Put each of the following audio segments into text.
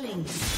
Killing.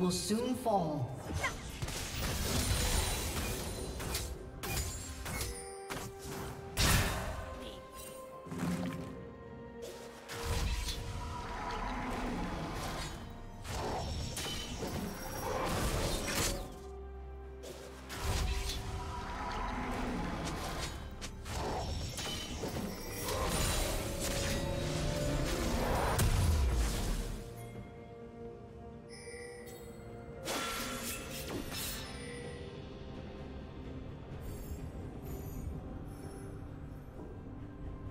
Will soon fall.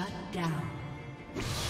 Shut down.